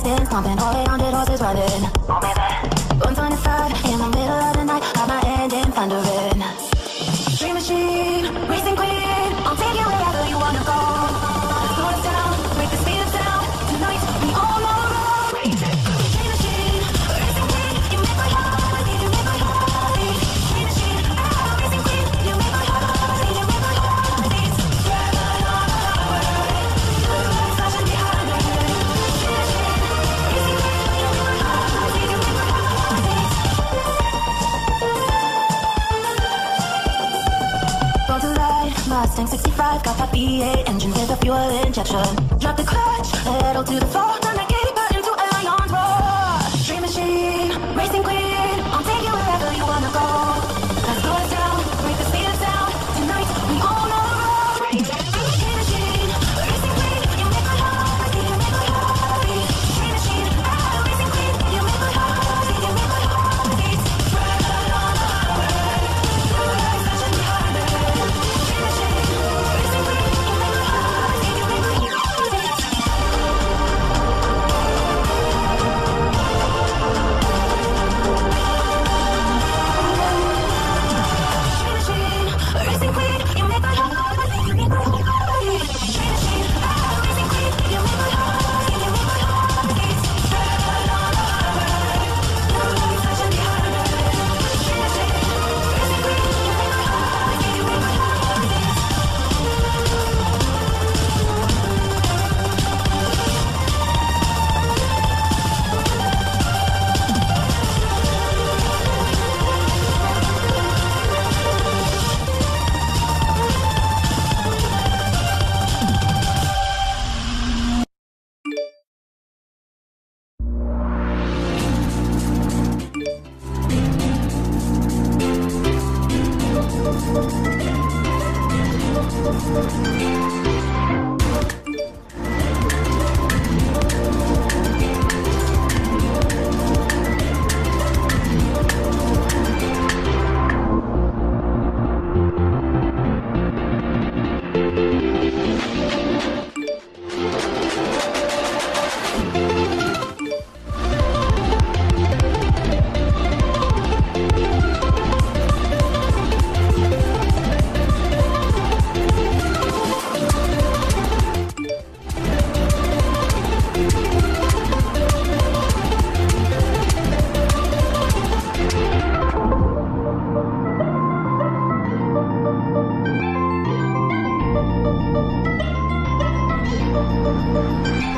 it's been stomping. All 800 horses running. Oh, baby. 125 in the middle of the night. Got my engine thundering. Mustang 65, got a V8 engine with a fuel injection. Drop the clutch, Música